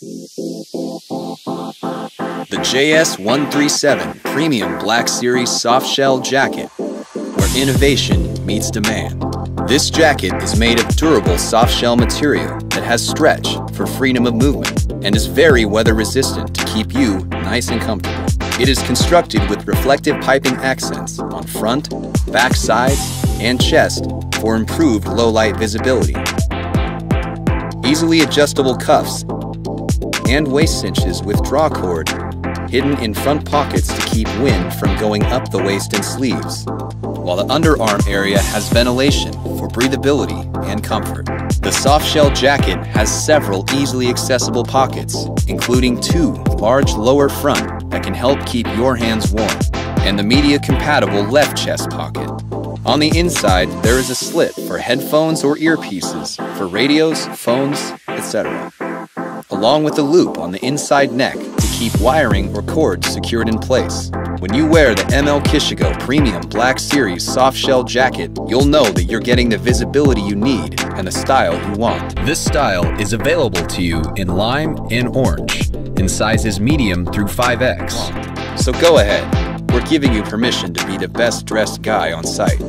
The JS137 Premium Black Series Softshell Jacket, where innovation meets demand. This jacket is made of durable softshell material that has stretch for freedom of movement and is very weather resistant to keep you nice and comfortable. It is constructed with reflective piping accents on front, back sides, and chest for improved low light visibility. Easily adjustable cuffs and waist cinches with draw cord hidden in front pockets to keep wind from going up the waist and sleeves, while the underarm area has ventilation for breathability and comfort. The softshell jacket has several easily accessible pockets, including two large lower front that can help keep your hands warm, and the media-compatible left chest pocket. On the inside, there is a slit for headphones or earpieces, for radios, phones, etc., along with a loop on the inside neck to keep wiring or cords secured in place. When you wear the ML Kishigo Premium Black Series soft shell jacket, you'll know that you're getting the visibility you need and the style you want. This style is available to you in lime and orange, in sizes medium through 5X. So go ahead, we're giving you permission to be the best dressed guy on site.